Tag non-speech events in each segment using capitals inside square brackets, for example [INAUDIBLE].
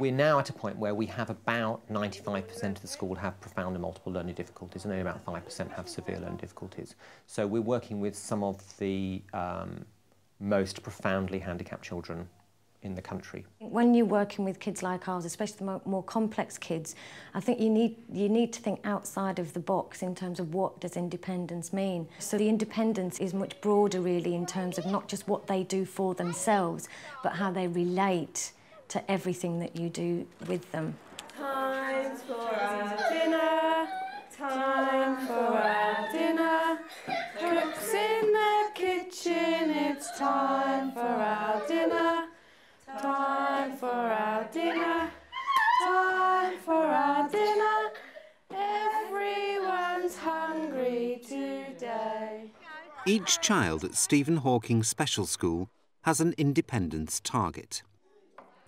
we're now at a point where we have about 95% of the school have profound and multiple learning difficulties, and only about 5% have severe learning difficulties. So we're working with some of the um, most profoundly handicapped children in the country. When you're working with kids like ours, especially the more, more, complex kids, I think you need you need to think outside of the box in terms of what does independence mean. So the independence is much broader really in terms of not just what they do for themselves, but how they relate to everything that you do with them. Time's for our dinner, time for our dinner. Cooks in the kitchen, it's time for our dinner. Time for our dinner, time for our dinner. Everyone's hungry today. Each child at Stephen Hawking Special School has an independence target.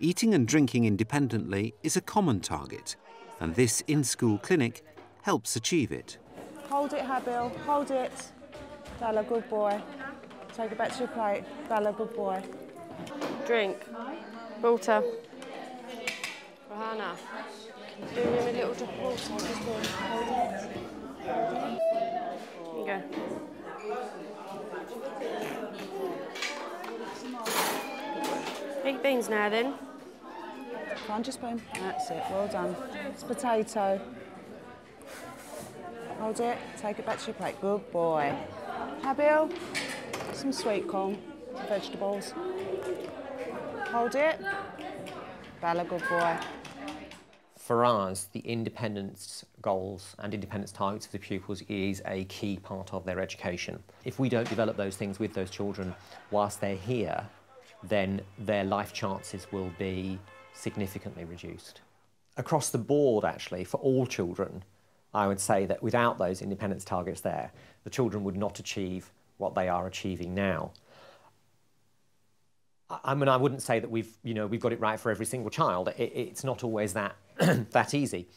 Eating and drinking independently is a common target, and this in-school clinic helps achieve it. Hold it, Habil, hold it. Bella, good boy. Take it back to your plate. Bella, good boy. Drink. Water. Rahana. Do him a little drop of water. Just hold it. Hold it. go. Eat beans now then. Your spoon. That's it. Well done. It's potato. Hold it. Take it back to your plate. Good boy. Habil. Some sweet corn. Vegetables. Hold it. Bella, good boy. For us, the independence goals and independence targets of the pupils is a key part of their education. If we don't develop those things with those children whilst they're here, then their life chances will be significantly reduced. Across the board, actually, for all children, I would say that without those independence targets there, the children would not achieve what they are achieving now. I mean, I wouldn't say that we've, you know, we've got it right for every single child. It, it's not always that, [CLEARS THROAT] that easy.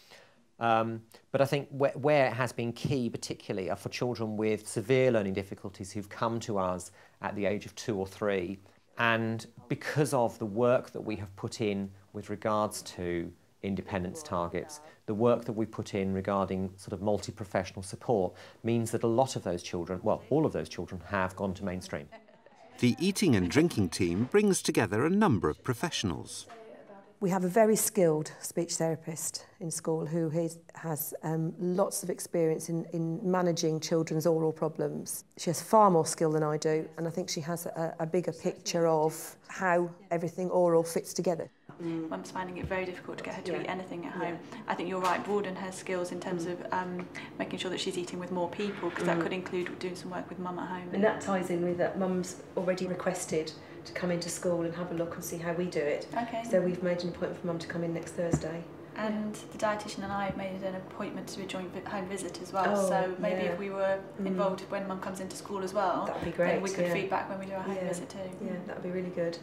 Um, but I think where, where, it has been key, particularly, are for children with severe learning difficulties who've come to us at the age of two or three. And because of the work that we have put in with regards to independence targets, the work that we put in regarding sort of multi-professional support means that a lot of those children, well, all of those children have gone to mainstream. The eating and drinking team brings together a number of professionals. we have a very skilled speech therapist in school who has, has um, lots of experience in, in managing children's oral problems. She has far more skill than I do, and I think she has a, a bigger picture of how everything oral fits together. Mm. Mum's finding it very difficult to get her to yeah. eat anything at home. Yeah. I think you're right, broaden her skills in terms mm. of um, making sure that she's eating with more people, because mm. that could include doing some work with mum at home. And that ties in with that mum's already requested to come into school and have a look and see how we do it. Okay. So we've made an appointment for mum to come in next Thursday. And the dietitian and I have made an appointment to do a joint home visit as well. Oh, so maybe yeah. if we were mm. involved mm. when mum comes into school as well, that'd be great. Then we could yeah. feedback when we do our home yeah. visit too. Yeah, that'd be really good.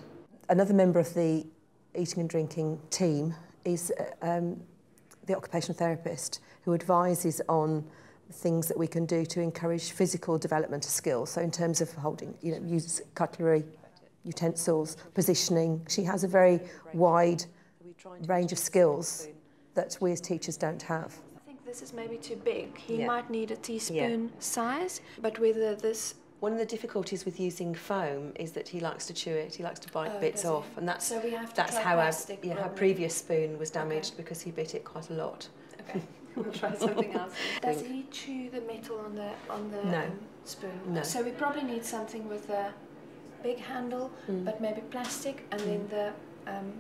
Another member of the eating and drinking team is uh, um, the occupational therapist who advises on things that we can do to encourage physical development of skills. So in terms of holding, you know, use cutlery, utensils, positioning, she has a very wide range of skills that we as teachers don't have. I think this is maybe too big. He yeah. might need a teaspoon yeah. size, but with uh, this one of the difficulties with using foam is that he likes to chew it, he likes to bite oh, bits off, and that's so that's how our yeah, our previous spoon was damaged okay. because he bit it quite a lot. Okay, [LAUGHS] we'll try something else. [LAUGHS] Does he chew the metal on the on the no. um, spoon? No. So we probably need something with a big handle, mm. but maybe plastic, and mm. then the um,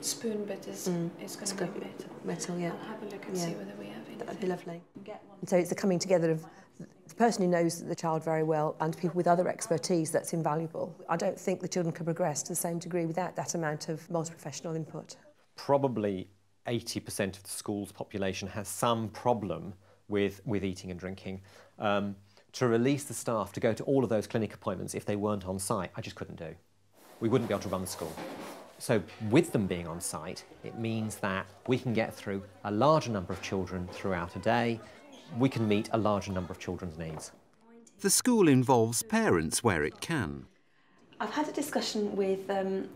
spoon bit is mm. is going to be metal. Metal, yeah. I'll have a look and yeah. see whether we have anything. That'd be lovely. So it's the coming together of the person who knows the child very well and people with other expertise that's invaluable. I don't think the children can progress to the same degree without that amount of multi-professional input. Probably 80% of the school's population has some problem with, with eating and drinking. Um, to release the staff to go to all of those clinic appointments if they weren't on site, I just couldn't do. We wouldn't be able to run the school. So with them being on site, it means that we can get through a larger number of children throughout a day we can meet a larger number of children's needs. The school involves parents where it can. I've had a discussion with um,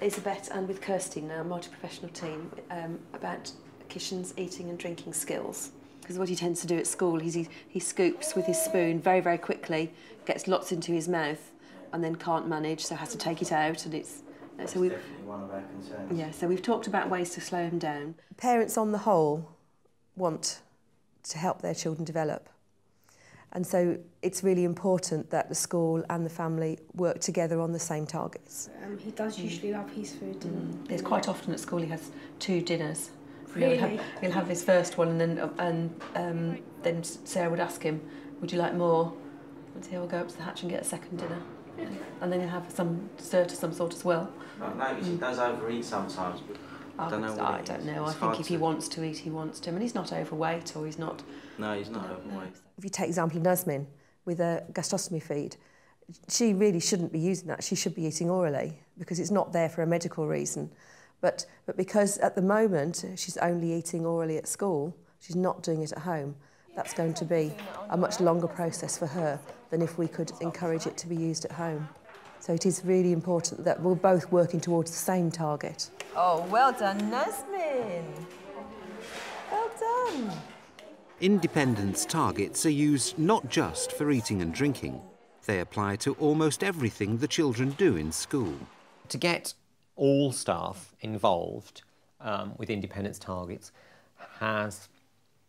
Isabeth and with Kirsty now, multi-professional team, um, about Kishan's eating and drinking skills. Because what he tends to do at school is he, he scoops with his spoon very, very quickly, gets lots into his mouth, and then can't manage, so has to take it out, and it's... That's so we definitely one of our concerns. Yeah, so we've talked about ways to slow him down. Parents on the whole want to help their children develop. And so it's really important that the school and the family work together on the same targets. Um, he does usually love his food. And There's quite often at school he has two dinners. Really? He'll have, he'll have his first one and then, and, um, then Sarah would ask him, would you like more? And he'll go up to the hatch and get a second dinner. Yeah. And then he'll have some dessert of some sort as well. Like now, he mm. does overeat sometimes. But I oh, don't know. I don't know. I think if he wants to eat, he wants to. I mean, he's not overweight or he's not. No, he's not overweight. If you take example of Nasmin with a gastrostomy feed, she really shouldn't be using that. She should be eating orally because it's not there for a medical reason. But, but because at the moment she's only eating orally at school, she's not doing it at home, that's going to be a much longer process for her than if we could encourage it to be used at home. So it is really important that we're both working towards the same target. Oh, well done, Nasmin. Well done. Independence targets are used not just for eating and drinking. They apply to almost everything the children do in school. To get all staff involved um, with independence targets has,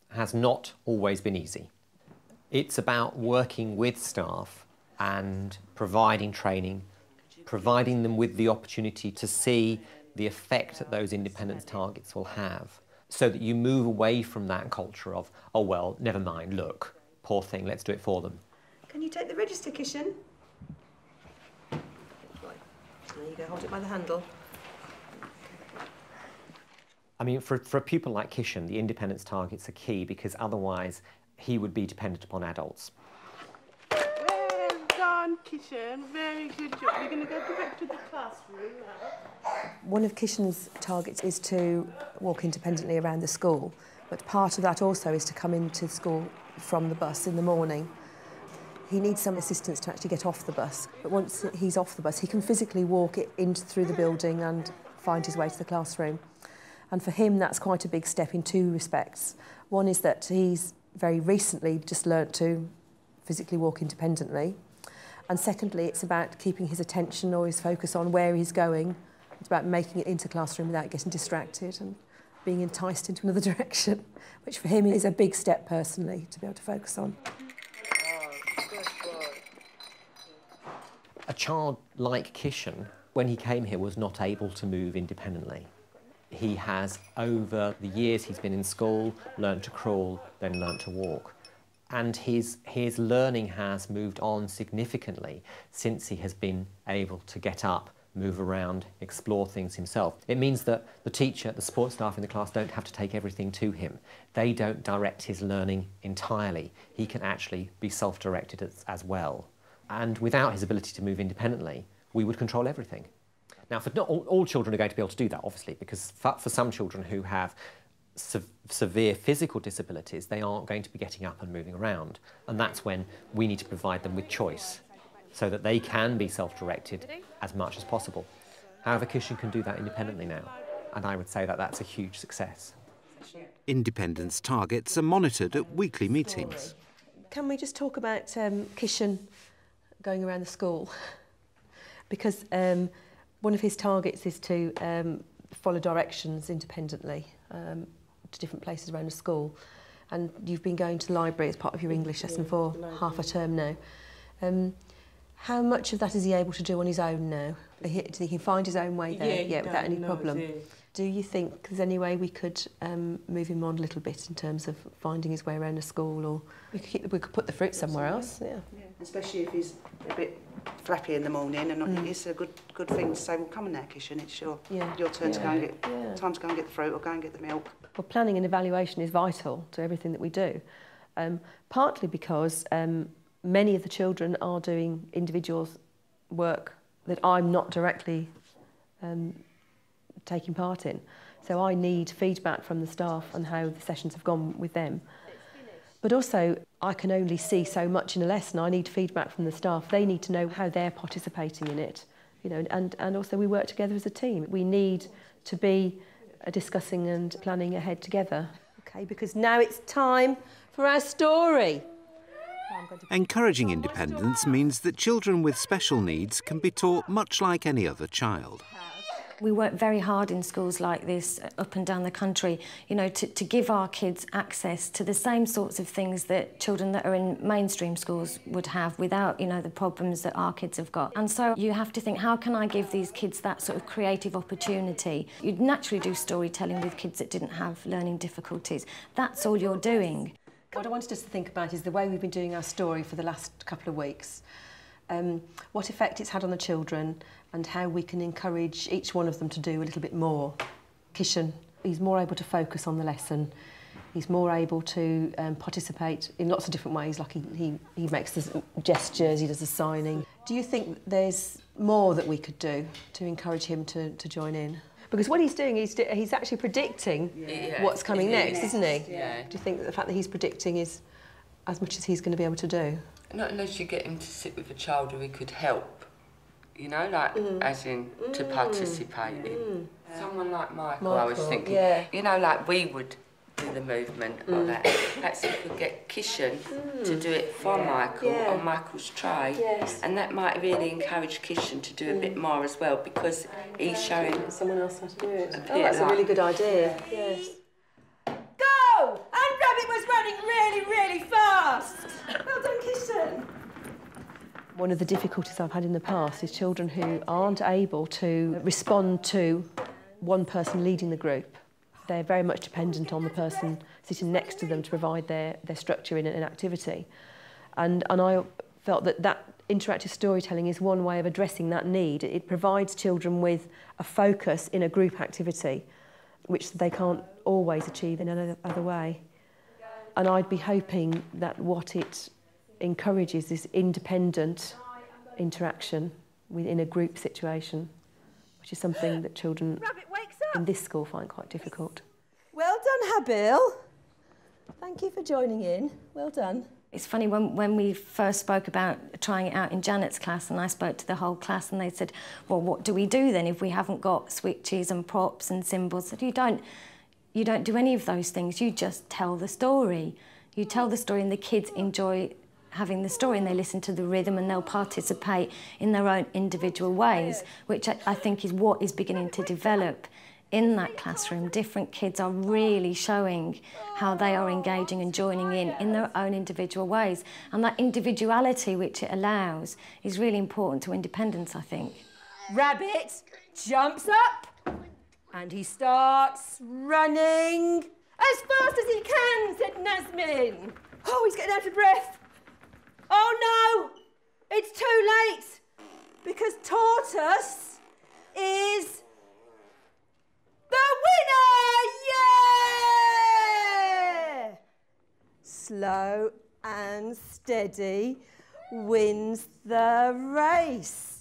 has not always been easy. It's about working with staff and providing training, providing them with the opportunity to see the effect that those independence targets will have so that you move away from that culture of, oh, well, never mind, look, poor thing, let's do it for them. Can you take the register, Kishan? There you go, hold it by the handle. I mean, for, for a pupil like Kishan, the independence targets are key because otherwise he would be dependent upon adults. Well done, Kishan. Very good job. You're going to go back to the classroom now. One of Kishan's targets is to walk independently around the school, but part of that also is to come into school from the bus in the morning. He needs some assistance to actually get off the bus, but once he's off the bus, he can physically walk it into through the building and find his way to the classroom. And for him, that's quite a big step in two respects. One is that he's very recently just learnt to physically walk independently. And secondly, it's about keeping his attention or his focus on where he's going. It's about making it into classroom without getting distracted and being enticed into another [LAUGHS] direction, which for him is a big step personally to be able to focus on. A child like Kishan, when he came here, was not able to move independently. He has, over the years he's been in school, learned to crawl, then learned to walk. And his, his learning has moved on significantly since he has been able to get up, move around, explore things himself. It means that the teacher, the support staff in the class don't have to take everything to him. They don't direct his learning entirely. He can actually be self-directed as, as well. And without his ability to move independently, we would control everything. Now, for not all, all children are going to be able to do that, obviously, because for, for some children who have se severe physical disabilities, they aren't going to be getting up and moving around. And that's when we need to provide them with choice so that they can be self-directed as much as possible. However, Kishan can do that independently now, and I would say that that's a huge success. Independence targets are monitored at weekly meetings. Can we just talk about um, Kishan going around the school? [LAUGHS] because um, one of his targets is to um, follow directions independently um, to different places around the school. And you've been going to the library as part of your English lesson for half a term now. Um, how much of that is he able to do on his own now? He, he can find his own way there, yeah, without any problem. Do you think there's any way we could um, move him on a little bit in terms of finding his way around the school, or we could, keep, we could put the fruit somewhere else? Yeah. Yeah, especially if he's a bit flappy in the morning, and Mm. it's a good good thing to say, well, come on now, Kishan, it's your, Yeah. your turn to go and get, Yeah. time to go and get the fruit or go and get the milk. Well, planning and evaluation is vital to everything that we do, um, partly because um, many of the children are doing individual work that I'm not directly um, taking part in. So I need feedback from the staff on how the sessions have gone with them. But also, I can only see so much in a lesson. I need feedback from the staff. They need to know how they're participating in it you know, and, and also we work together as a team. We need to be uh, discussing and planning ahead together. Okay, because now it's time for our story. Encouraging independence means that children with special needs can be taught much like any other child. We work very hard in schools like this uh, up and down the country, you know, to, to give our kids access to the same sorts of things that children that are in mainstream schools would have without, you know, the problems that our kids have got. And so you have to think, how can I give these kids that sort of creative opportunity? You'd naturally do storytelling with kids that didn't have learning difficulties. That's all you're doing. What I wanted us to think about is the way we've been doing our story for the last couple of weeks. Um, what effect it's had on the children and how we can encourage each one of them to do a little bit more. Kishan, he's more able to focus on the lesson. He's more able to um, participate in lots of different ways, like he, he, he makes the gestures, he does the signing. Do you think there's more that we could do to encourage him to, to join in? Because what he's doing, he's, he's actually predicting Yeah. what's coming Yeah. next, isn't he? Yeah. Do you think that the fact that he's predicting is as much as he's going to be able to do? Not unless you get him to sit with a child who he could help, you know, like Mm. as in to participate in. Someone like Michael, I was thinking, yeah. you know, like we would do the movement or Mm. that. Perhaps we could get Kishan to do it for Michael Yeah. on Michael's tray. Yes. And that might really encourage Kishan to do a bit more as well because he's showing someone else how to do it. A Oh, bit that's a really good idea. Yes. Go! And Rabbit was running really, really fast. [LAUGHS] Well done, Kishan. One of the difficulties I've had in the past is children who aren't able to respond to one person leading the group. They're very much dependent on the person sitting next to them to provide their, their structure in an activity. And, and I felt that that interactive storytelling is one way of addressing that need. It provides children with a focus in a group activity, which they can't always achieve in another other way. And I'd be hoping that what it encourages is independent interaction within a group situation, which is something that children in this school find quite difficult. Well done, Habil. Thank you for joining in. Well done. It's funny when, when we first spoke about trying it out in Janet's class, and I spoke to the whole class, and they said, "Well, what do we do then if we haven't got switches and props and symbols?" I said, "You don't, you don't do any of those things. You just tell the story. You tell the story, and the kids enjoy having the story, and they listen to the rhythm, and they'll participate in their own individual ways, which I, I think is what is beginning to develop." in that classroom, different kids are really showing how they are engaging and joining in in their own individual ways. And that individuality which it allows is really important to independence, I think. Rabbit jumps up and he starts running as fast as he can, said Nasmin. Oh, he's getting out of breath. Oh no, it's too late because Tortoise is the winner! Yeah! Slow and steady wins the race.